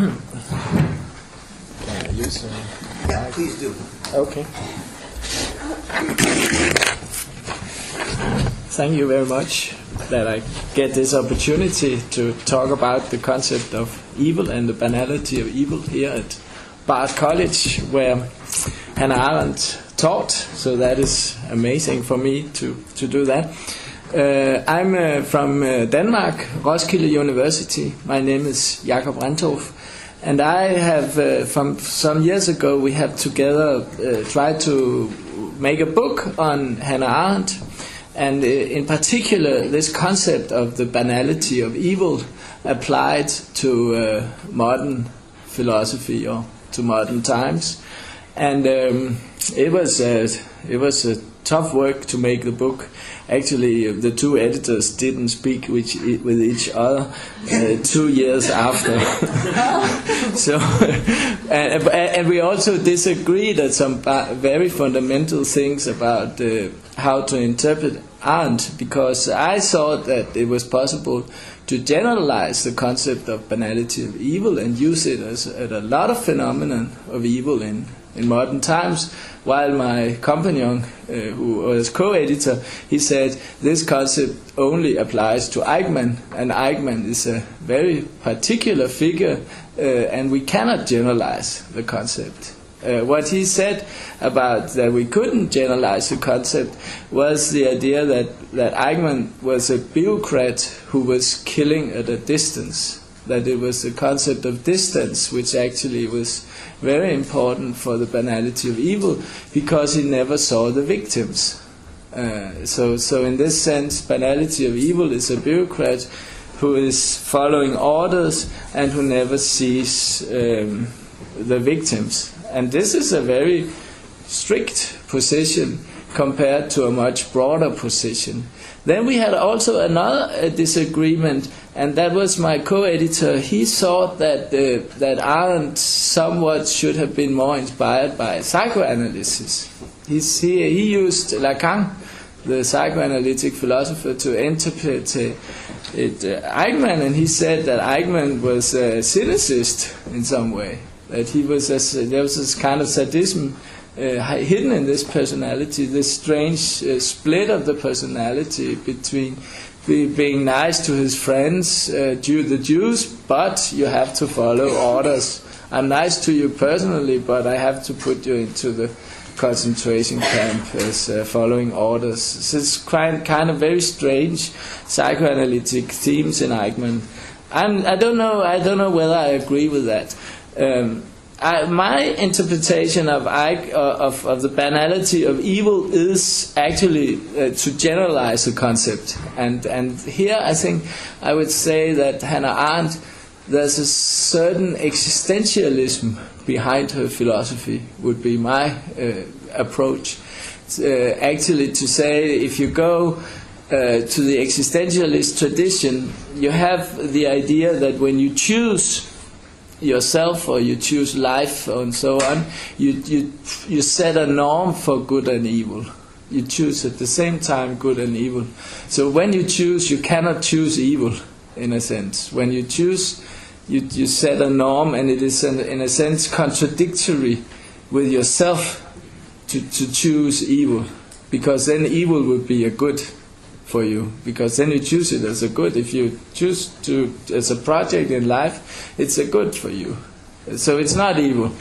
Can I use uh, Yeah, please do. Okay. Thank you very much that I get this opportunity to talk about the concept of evil and the banality of evil here at Bard College, where Hannah Arendt taught. So that is amazing for me to, to do that. Uh, I'm uh, from uh, Denmark, Roskilde University. My name is Jakob Rendtorff. And I have, uh, from some years ago, we have together uh, tried to make a book on Hannah Arendt, and uh, in particular, this concept of the banality of evil applied to uh, modern philosophy or to modern times. And um, it was uh, it was a tough work to make the book. Actually, the two editors didn't speak with, with each other uh, two years after. so, and, and, we also disagreed on some very fundamental things about uh, how to interpret Arendt, because I thought that it was possible to generalize the concept of banality of evil and use it as, as a lot of phenomenon of evil in in modern times. While my companion, uh, who was co-editor, he said this concept only applies to Eichmann, and Eichmann is a very particular figure, uh, and we cannot generalize the concept. Uh, what he said about that we couldn't generalize the concept was the idea that, that Eichmann was a bureaucrat who was killing at a distance. That it was the concept of distance which actually was very important for the banality of evil because he never saw the victims. Uh, so, so in this sense, banality of evil is a bureaucrat who is following orders and who never sees um, the victims. And this is a very strict position compared to a much broader position. Then we had also another uh, disagreement, and that was my co-editor. He thought that uh, that Arendt somewhat should have been more inspired by psychoanalysis. He's, he he used Lacan, the psychoanalytic philosopher, to interpret uh, it uh, Eichmann, and he said that Eichmann was a cynicist in some way. That he was a, there was this kind of sadism hidden in this personality, this strange uh, split of the personality between be, being nice to his friends, uh, the Jews, but you have to follow orders. I'm nice to you personally, but I have to put you into the concentration camp as uh, following orders. So it's quite, kind of very strange psychoanalytic themes in Eichmann. I'm, I don't know. I don't know whether I agree with that. Um, I, my interpretation of, uh, of, of, the banality of evil is actually uh, to generalize the concept. And, and here I think I would say that Hannah Arendt, there's a certain existentialism behind her philosophy, would be my uh, approach. Uh, actually, to say if you go uh, to the existentialist tradition, you have the idea that when you choose yourself or you choose life and so on, you, you, you set a norm for good and evil. You choose at the same time good and evil. So when you choose, you cannot choose evil, in a sense. When you choose, you, you set a norm, and it is, an, in a sense, contradictory with yourself to, to choose evil, because then evil would be a good for you because then you choose it as a good. If you choose to as a project in life it's a good for you. So it's not evil.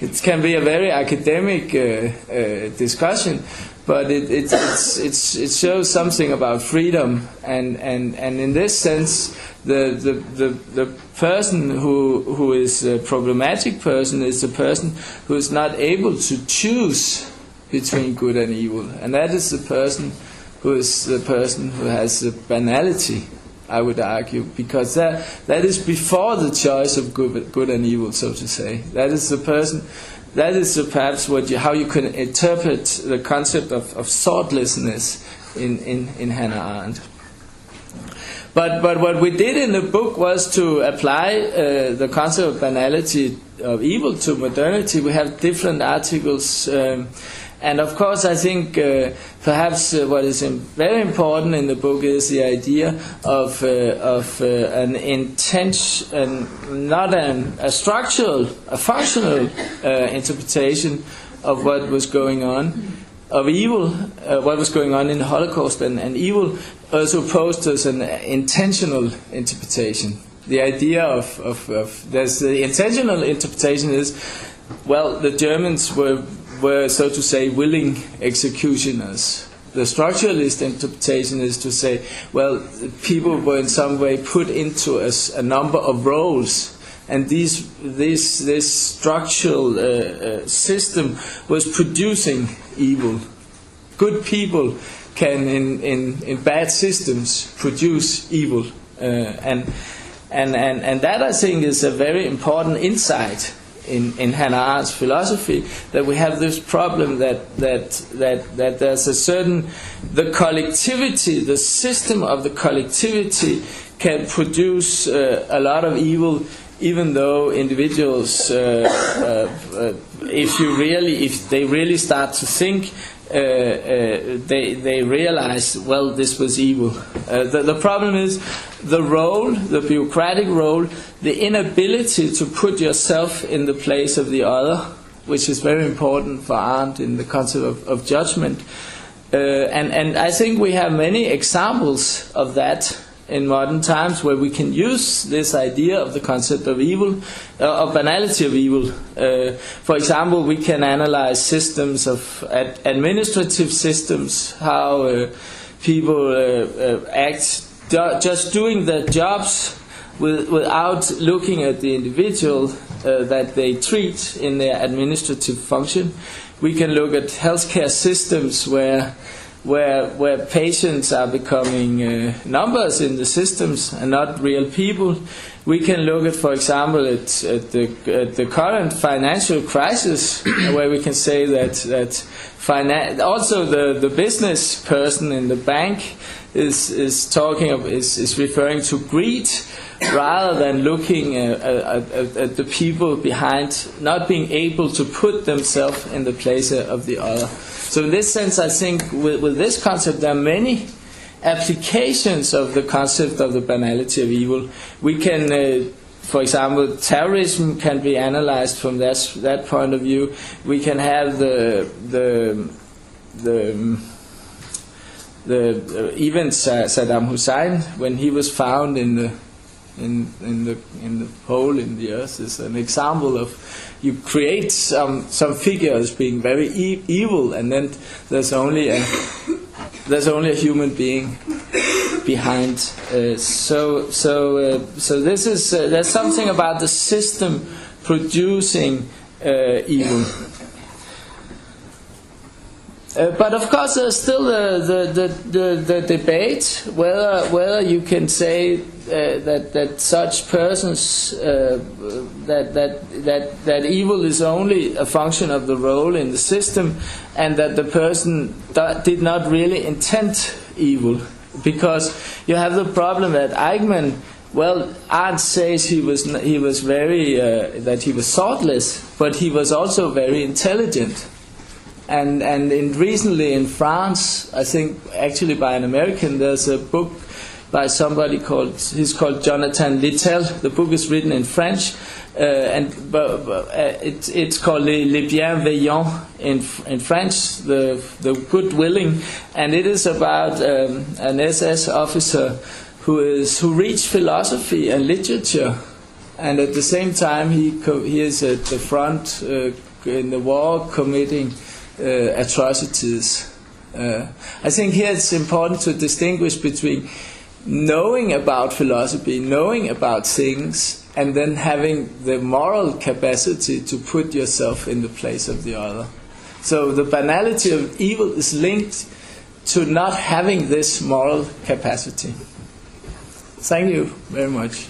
It can be a very academic uh, uh, discussion but it, it, it's, it's, it shows something about freedom. And, and, and in this sense the, the, the, the person who, who is a problematic person is the person who is not able to choose between good and evil. And that is the person who is the person who has the banality, I would argue, because that, that is before the choice of good, good and evil, so to say. That is the person, that is perhaps what you, how you can interpret the concept of, of thoughtlessness in, in, in Hannah Arendt. But, but what we did in the book was to apply uh, the concept of banality of evil to modernity. We have different articles. Um, and of course, I think uh, perhaps uh, what is very important in the book is the idea of uh, of uh, an intention, not an, a structural, a functional uh, interpretation of what was going on of evil, uh, what was going on in the Holocaust, and, and evil also posed as an intentional interpretation. The idea of, of, of there's the intentional interpretation is, well, the Germans were were, so to say, willing executioners. The structuralist interpretation is to say, well, people were in some way put into a, a number of roles and these, this, this structural uh, uh, system was producing evil. Good people can, in, in, in bad systems, produce evil. Uh, and, and, and, and that, I think, is a very important insight in, in Hannah Arendt's philosophy that we have this problem that, that, that, that there's a certain, the collectivity, the system of the collectivity can produce uh, a lot of evil even though individuals, uh, uh, uh if you really, if they really start to think they, they realize, well, this was evil. The, the problem is the role, the bureaucratic role, the inability to put yourself in the place of the other, which is very important for Arendt in the concept of, of judgment. Uh, and, and I think we have many examples of that in modern times where we can use this idea of the concept of evil, uh, of banality of evil. Uh, for example, we can analyze systems of ad- administrative systems, how uh, people uh, uh, act do- just doing their jobs with, without looking at the individual uh, that they treat in their administrative function. We can look at healthcare systems where where where patients are becoming uh, numbers in the systems and not real people. We can look at, for example, at, at the at the current financial crisis, where we can say that that also the, the business person in the bank is is talking of, is is referring to greed rather than looking at, at, at, the people behind not being able to put themselves in the place of the other. So, in this sense, I think with, with this concept, there are many applications of the concept of the banality of evil. We can, uh, for example, terrorism can be analyzed from that, that point of view. We can have the, the, the the uh, even Saddam Hussein when he was found in the in, in the in the hole in the earth is an example of you create some some figures being very e- evil, and then there's only a there's only a human being behind. Uh, so so uh, so this is uh, there's something about the system producing uh, evil. Uh, but of course, there's still the, the, the, the, debate whether, whether you can say uh, that, that such persons, uh, that, that, that, that evil is only a function of the role in the system, and that the person did not really intend evil. Because you have the problem that Eichmann well, Arendt says he was he was very uh, that he was thoughtless, but he was also very intelligent and and in recently in France, I think actually by an American, there's a book by somebody called he's called Jonathan Littell. The book is written in French, uh, and but, but, uh, it, it's called Les, Les Bienveillants in in French, the the good willing, and it is about um, an SS officer who is who reached philosophy and literature, and at the same time he he is at the front uh, in the war committing atrocities. Uh, I think here it's important to distinguish between knowing about philosophy, knowing about things, and then having the moral capacity to put yourself in the place of the other. So the banality of evil is linked to not having this moral capacity. Thank you very much.